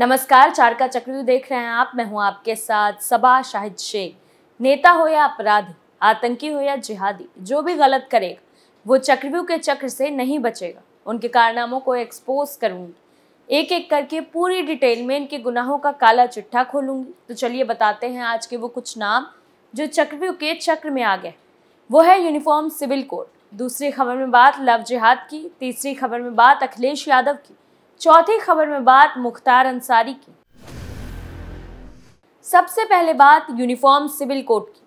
नमस्कार चार का चक्रव्यूह देख रहे हैं आप। मैं हूँ आपके साथ सबा शाहिद शेख। नेता हो या अपराधी, आतंकी हो या जिहादी, जो भी गलत करेगा, वो चक्रव्यूह के चक्र से नहीं बचेगा। उनके कारनामों को एक्सपोज करूँगी। एक एक करके पूरी डिटेल में इनके गुनाहों का काला चिट्ठा खोलूँगी। तो चलिए बताते हैं आज के वो कुछ नाम जो चक्रव्यूह के चक्र में आ गए। वो है यूनिफॉर्म सिविल कोड दूसरी खबर में बात लव जिहाद की, तीसरी खबर में बात अखिलेश यादव की। चौथी खबर में बात मुख्तार अंसारी की। सबसे पहले बात यूनिफॉर्म सिविल कोड की।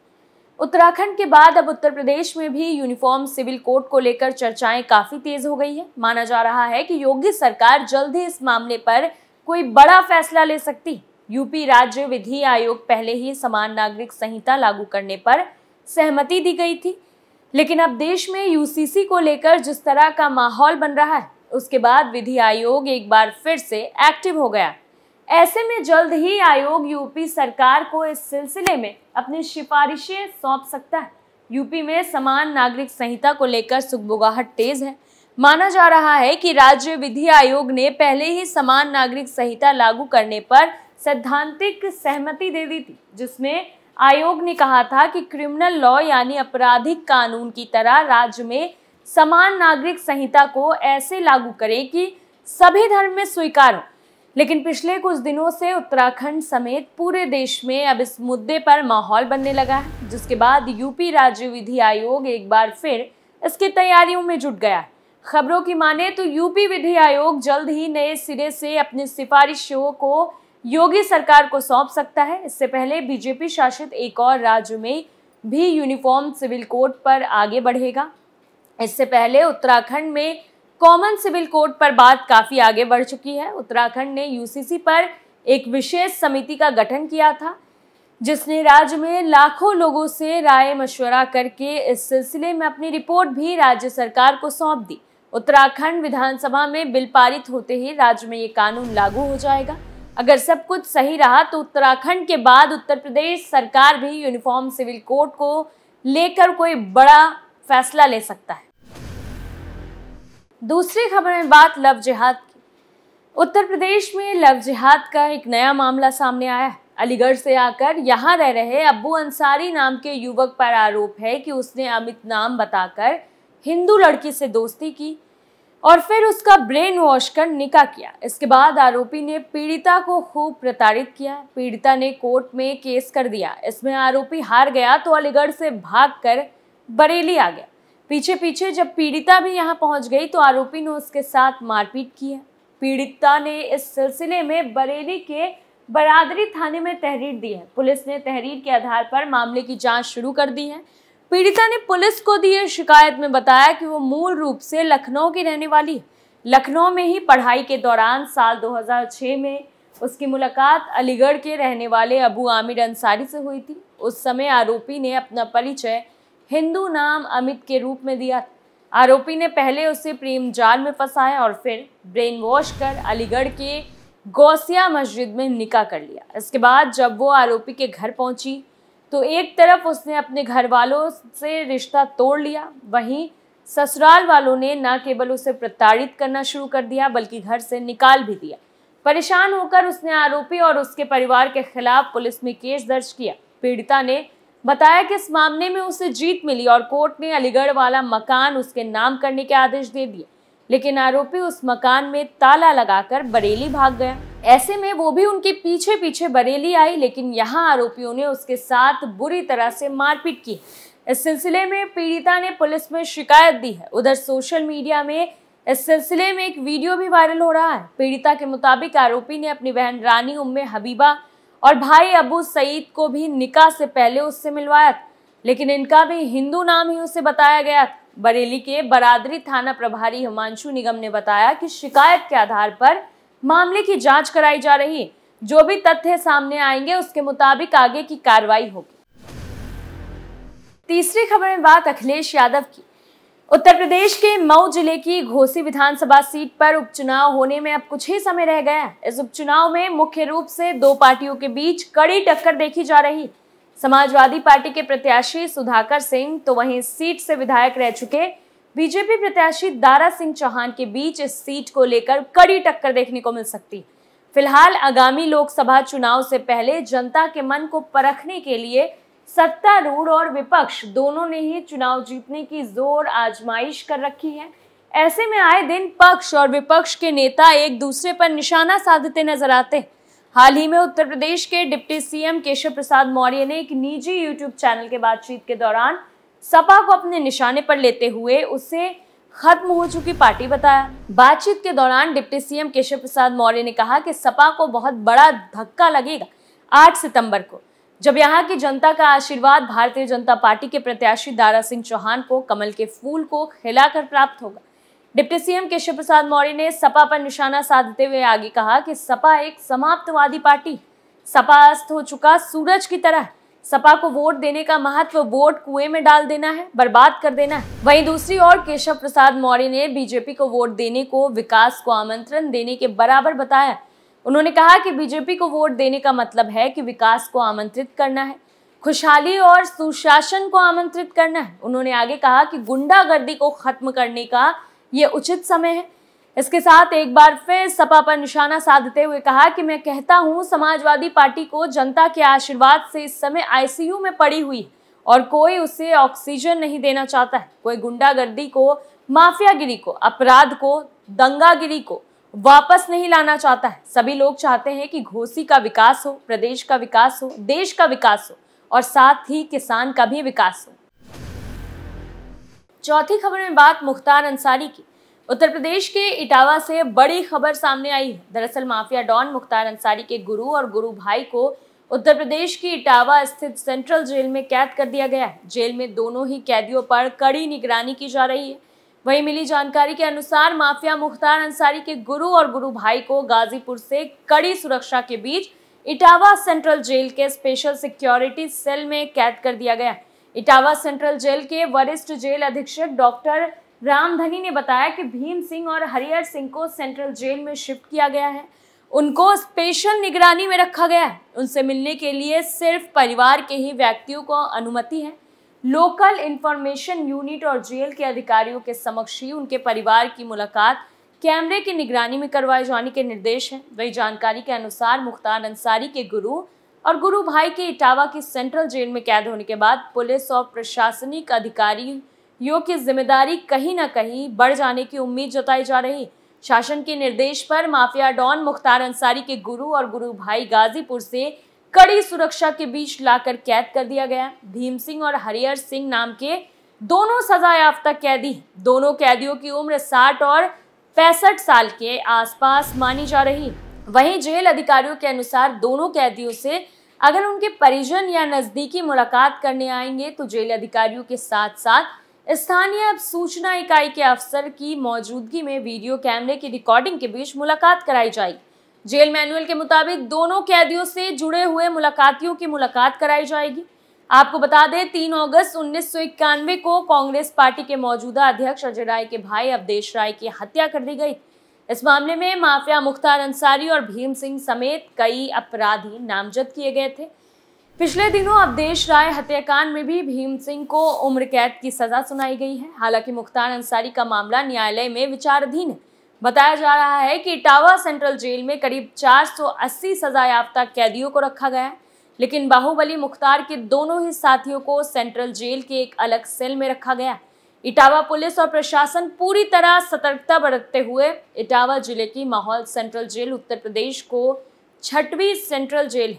उत्तराखंड के बाद अब उत्तर प्रदेश में भी यूनिफॉर्म सिविल कोड को लेकर चर्चाएँ काफ़ी तेज हो गई है। माना जा रहा है कि योगी सरकार जल्द ही इस मामले पर कोई बड़ा फैसला ले सकती यूपी राज्य विधि आयोग पहले ही समान नागरिक संहिता लागू करने पर सहमति दी गई थी। लेकिन अब देश में यूसीसी को लेकर जिस तरह का माहौल बन रहा है उसके बाद विधि आयोग एक बार फिर से एक्टिव हो गया। ऐसे में जल्द ही आयोग यूपी सरकार को इस सिलसिले में अपनी सिफारिशें सौंप सकता है। यूपी में समान नागरिक संहिता को लेकर सुखबुगाहट तेज है। माना जा रहा है कि राज्य विधि आयोग ने पहले ही समान नागरिक संहिता लागू करने पर सैद्धांतिक सहमति दे दी थी, जिसमें आयोग ने कहा था कि क्रिमिनल लॉ यानी आपराधिक कानून की तरह राज्य में समान नागरिक संहिता को ऐसे लागू करें कि सभी धर्म में स्वीकार। हो लेकिन पिछले कुछ दिनों से उत्तराखंड समेत पूरे देश में अब इस मुद्दे पर माहौल बनने लगा है, जिसके बाद यूपी राज्य विधि आयोग एक बार फिर इसकी तैयारियों में जुट गया है। खबरों की माने तो यूपी विधि आयोग जल्द ही नए सिरे से अपनी सिफारिशों को योगी सरकार को सौंप सकता है। इससे पहले बीजेपी शासित एक और राज्य में भी यूनिफॉर्म सिविल कोड पर आगे बढ़ेगा। इससे पहले उत्तराखंड में कॉमन सिविल कोड पर बात काफ़ी आगे बढ़ चुकी है। उत्तराखंड ने यूसीसी पर एक विशेष समिति का गठन किया था, जिसने राज्य में लाखों लोगों से राय मशवरा करके इस सिलसिले में अपनी रिपोर्ट भी राज्य सरकार को सौंप दी। उत्तराखंड विधानसभा में बिल पारित होते ही राज्य में ये कानून लागू हो जाएगा। अगर सब कुछ सही रहा तो उत्तराखंड के बाद उत्तर प्रदेश सरकार भी यूनिफॉर्म सिविल कोड को लेकर कोई बड़ा फैसला ले सकता है। दूसरी खबर में बात लव जिहाद की। उत्तर प्रदेश में लव जिहाद का एक नया मामला सामने आया है। अलीगढ़ से आकर यहाँ रह रहे अब्बू अंसारी नाम के युवक पर आरोप है कि उसने अमित नाम बताकर हिंदू लड़की से दोस्ती की और फिर उसका ब्रेन वॉश कर निकाह किया। इसके बाद आरोपी ने पीड़िता को खूब प्रताड़ित किया। पीड़िता ने कोर्ट में केस कर दिया। इसमें आरोपी हार गया तो अलीगढ़ से भागकर बरेली आ गया। पीछे पीछे जब पीड़िता भी यहाँ पहुँच गई तो आरोपी ने उसके साथ मारपीट की है। पीड़िता ने इस सिलसिले में बरेली के बरादरी थाने में तहरीर दी है। पुलिस ने तहरीर के आधार पर मामले की जाँच शुरू कर दी है। पीड़िता ने पुलिस को दी शिकायत में बताया कि वो मूल रूप से लखनऊ की रहने वाली है। लखनऊ में ही पढ़ाई के दौरान साल 2006 में उसकी मुलाकात अलीगढ़ के रहने वाले अबू आमिर अंसारी से हुई थी। उस समय आरोपी ने अपना परिचय हिंदू नाम अमित के रूप में दिया। आरोपी ने पहले उसे प्रेम जाल में फंसाया और फिर ब्रेन वॉश कर अलीगढ़ के गौसिया मस्जिद में निकाह कर लिया। इसके बाद जब वो आरोपी के घर पहुँची तो एक तरफ़ उसने अपने घर वालों से रिश्ता तोड़ लिया। वहीं ससुराल वालों ने न केवल उसे प्रताड़ित करना शुरू कर दिया, बल्कि घर से निकाल भी दिया। परेशान होकर उसने आरोपी और उसके परिवार के खिलाफ पुलिस में केस दर्ज किया। पीड़िता ने बताया कि इस मामले में उसे जीत मिली और कोर्ट ने अलीगढ़ वाला मकान उसके नाम करने के आदेश दे दिए। लेकिन आरोपी उस मकान में ताला लगाकर बरेली भाग गया। ऐसे में वो भी उनके पीछे पीछे बरेली आई, लेकिन यहाँ आरोपियों ने उसके साथ बुरी तरह से मारपीट की। इस सिलसिले में पीड़िता ने पुलिस में शिकायत दी है। उधर सोशल मीडिया में इस सिलसिले में एक वीडियो भी वायरल हो रहा है। पीड़िता के मुताबिक आरोपी ने अपनी बहन रानी उम्मे हबीबा और भाई अबू सईद को भी निकाह से पहले उससे मिलवाया लेकिन इनका भी हिंदू नाम ही उसे बताया गया बरेली के बरादरी थाना प्रभारी हिमांशु निगम ने बताया कि शिकायत के आधार पर मामले की जाँच कराई जा रही जो भी तथ्य सामने आएँगे, उसके मुताबिक आगे की कार्रवाई होगी। तीसरी खबर में बात अखिलेश यादव की। उत्तर प्रदेश के मऊ ज़िले की घोसी विधानसभा सीट पर उपचुनाव होने में अब कुछ ही समय रह गया है। इस उपचुनाव में मुख्य रूप से दो पार्टियों के बीच कड़ी टक्कर देखी जा रही। समाजवादी पार्टी के प्रत्याशी सुधाकर सिंह तो वहीं सीट से विधायक रह चुके। बीजेपी प्रत्याशी दारा सिंह चौहान के बीच इस सीट को लेकर कड़ी टक्कर देखने को मिल सकती। फ़िलहाल आगामी लोकसभा चुनाव से पहले जनता के मन को परखने के लिए सत्तारूढ़ और विपक्ष दोनों ने ही चुनाव जीतने की ज़ोर आजमाइश कर रखी है। ऐसे में आए दिन पक्ष और विपक्ष के नेता एक दूसरे पर निशाना साधते नज़र आते हैं। हाल ही में उत्तर प्रदेश के डिप्टी सीएम केशव प्रसाद मौर्य ने एक निजी यूट्यूब चैनल के बातचीत के दौरान सपा को अपने निशाने पर लेते हुए उसे खत्म हो चुकी पार्टी बताया। बातचीत के दौरान डिप्टी सीएम केशव प्रसाद मौर्य ने कहा कि सपा को बहुत बड़ा धक्का लगेगा 8 सितंबर को। जब यहाँ की जनता का आशीर्वाद भारतीय जनता पार्टी के प्रत्याशी दारा सिंह चौहान को, कमल के फूल को खिलाकर प्राप्त होगा। डिप्टी सीएम केशव प्रसाद मौर्य ने सपा पर निशाना साधते हुए आगे कहा कि सपा एक समाप्तवादी पार्टी सपा अस्त हो चुका, सूरज की तरह सपा को वोट देने का महत्व वोट कुएँ में डाल देना है, बर्बाद कर देना है। वहीं दूसरी ओर केशव प्रसाद मौर्य ने बीजेपी को वोट देने को, विकास को आमंत्रण देने के बराबर बताया। उन्होंने कहा कि बीजेपी को वोट देने का मतलब है कि विकास को आमंत्रित करना है, खुशहाली और सुशासन को आमंत्रित करना है। उन्होंने आगे कहा कि गुंडागर्दी को खत्म करने का ये उचित समय है। इसके साथ एक बार फिर सपा पर निशाना साधते हुए कहा कि मैं कहता हूँ, समाजवादी पार्टी को जनता के आशीर्वाद से इस समय आईसीयू में पड़ी हुई और कोई उसे ऑक्सीजन नहीं देना चाहता है। कोई गुंडागर्दी को, माफियागिरी को, अपराध को, दंगागिरी को वापस नहीं लाना चाहता है। सभी लोग चाहते हैं कि घोसी का विकास हो, प्रदेश का विकास हो, देश का विकास हो और साथ ही किसान का भी विकास हो। चौथी खबर में बात मुख्तार अंसारी की। उत्तर प्रदेश के इटावा से बड़ी खबर सामने आई है। दरअसल माफिया डॉन मुख्तार अंसारी के गुरु और गुरु भाई को उत्तर प्रदेश की इटावा स्थित सेंट्रल जेल में कैद कर दिया गया है। जेल में दोनों ही कैदियों पर कड़ी निगरानी की जा रही है। वहीं मिली जानकारी के अनुसार माफिया मुख्तार अंसारी के गुरु और गुरु भाई को गाजीपुर से कड़ी सुरक्षा के बीच इटावा सेंट्रल जेल के स्पेशल सिक्योरिटी सेल में कैद कर दिया गया। इटावा सेंट्रल जेल के वरिष्ठ जेल अधीक्षक डॉक्टर रामधनी ने बताया कि भीम सिंह और हरिहर सिंह को सेंट्रल जेल में शिफ्ट किया गया है। उनको स्पेशल निगरानी में रखा गया है। उनसे मिलने के लिए सिर्फ़ परिवार के ही व्यक्तियों को अनुमति है। लोकल इंफॉर्मेशन यूनिट और जेल के अधिकारियों के समक्ष ही उनके परिवार की मुलाकात कैमरे की निगरानी में करवाए जाने के निर्देश हैं। वही जानकारी के अनुसार मुख्तार अंसारी के गुरु और गुरु भाई के इटावा की सेंट्रल जेल में कैद होने के बाद पुलिस और प्रशासनिक अधिकारियों की ज़िम्मेदारी कहीं ना कहीं बढ़ जाने की उम्मीद जताई जा रही। शासन के निर्देश पर माफिया डॉन मुख्तार अंसारी के गुरु और गुरु भाई गाजीपुर से कड़ी सुरक्षा के बीच लाकर कैद कर दिया गया। भीम सिंह और हरिहर सिंह नाम के दोनों सजा याफ्ता कैदी दोनों कैदियों की उम्र साठ और पैंसठ साल के आसपास मानी जा रही। वहीं जेल अधिकारियों के अनुसार दोनों कैदियों से अगर उनके परिजन या नजदीकी मुलाकात करने आएँगे तो जेल अधिकारियों के साथ साथ स्थानीय सूचना इकाई के अफसर की मौजूदगी में वीडियो कैमरे की रिकॉर्डिंग के बीच मुलाकात कराई जाएगी। जेल मैनुअल के मुताबिक दोनों कैदियों से जुड़े हुए मुलाकातियों की मुलाकात कराई जाएगी। आपको बता दें, तीन अगस्त उन्नीस सौ इक्यानवे को कांग्रेस पार्टी के मौजूदा अध्यक्ष अजय राय के भाई अवधेश राय की हत्या कर दी गई। इस मामले में माफिया मुख्तार अंसारी और भीम सिंह समेत कई अपराधी नामजद किए गए थे। पिछले दिनों अवधेश राय हत्याकांड में भी भीम सिंह को उम्र कैद की सजा सुनाई गई है। हालाँकि मुख्तार अंसारी का मामला न्यायालय में विचाराधीन है। बताया जा रहा है कि इटावा सेंट्रल जेल में करीब 480 सजा याफ्ता कैदियों को रखा गया है। लेकिन बाहुबली मुख्तार के दोनों ही साथियों को सेंट्रल जेल के एक अलग सेल में रखा गया। इटावा पुलिस और प्रशासन पूरी तरह सतर्कता बरतते हुए इटावा ज़िले की माहौल सेंट्रल जेल उत्तर प्रदेश को छठवीं सेंट्रल जेल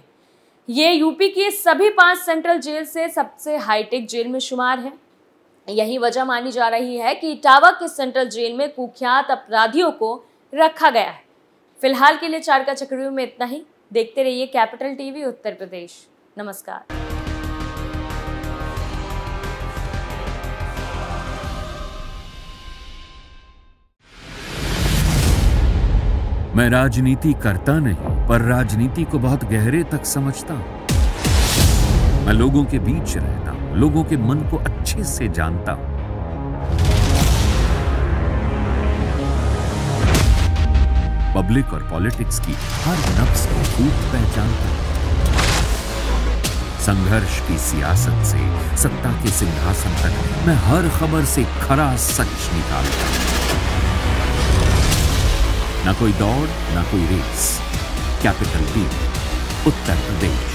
ये यूपी की सभी पाँच सेंट्रल जेल से सबसे हाईटेक जेल में शुमार है। यही वजह मानी जा रही है कि इटावा के सेंट्रल जेल में कुख्यात अपराधियों को रखा गया है। फ़िलहाल के लिए चार का चक्रव्यूह में इतना ही। देखते रहिए कैपिटल टीवी, उत्तर प्रदेश। नमस्कार। मैं राजनीति करता नहीं, पर राजनीति को बहुत गहरे तक समझता हूँ। मैं लोगों के बीच रहता हूँ। लोगों के मन को अच्छे से जानता हूँ। पब्लिक और पॉलिटिक्स की हर नफ्स को खूब पहचानता हूँ। संघर्ष की सियासत से, सत्ता के सिंहासन तक मैं हर खबर से खरा सच निकालता हूँ। ना कोई दौड़, ना कोई race. Capital TV Uttar Pradesh.